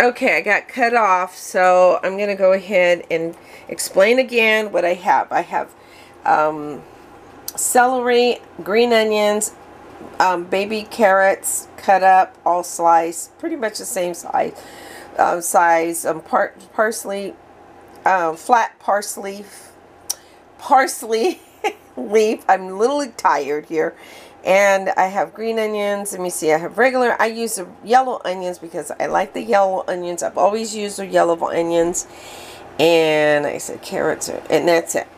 Okay, I got cut off, so I'm going to go ahead and explain again what I have. I have um, celery, green onions, um, baby carrots cut up, all sliced, pretty much the same size. Um, size, um, par parsley, uh, flat parsley, parsley leaf. I'm a little tired here. And I have green onions. Let me see. I have regular. I use the yellow onions because I like the yellow onions. I've always used the yellow onions. And I said carrots. Are, and that's it.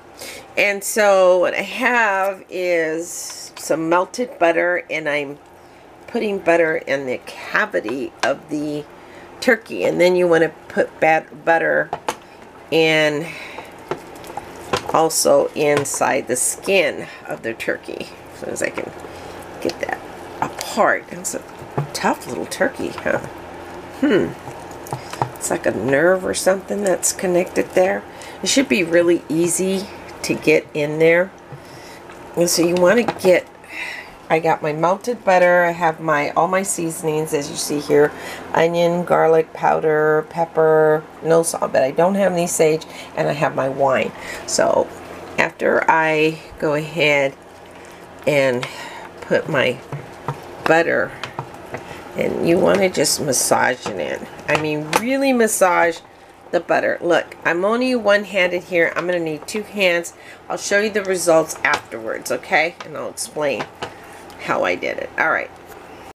And so what I have is some melted butter. And I'm putting butter in the cavity of the turkey. And then you want to put bad butter in also inside the skin of the turkey. So as I can get that apart. It's a tough little turkey, huh? Hmm. It's like a nerve or something that's connected there. It should be really easy to get in there. And so you want to get, I got my melted butter, I have my all my seasonings as you see here, onion, garlic powder, pepper, no salt, but I don't have any sage, and I have my wine. So after I go ahead and put my butter and you want to just massage it in. I mean really massage the butter. Look, I'm only one-handed here. I'm going to need two hands. I'll show you the results afterwards, okay? And I'll explain how I did it. All right.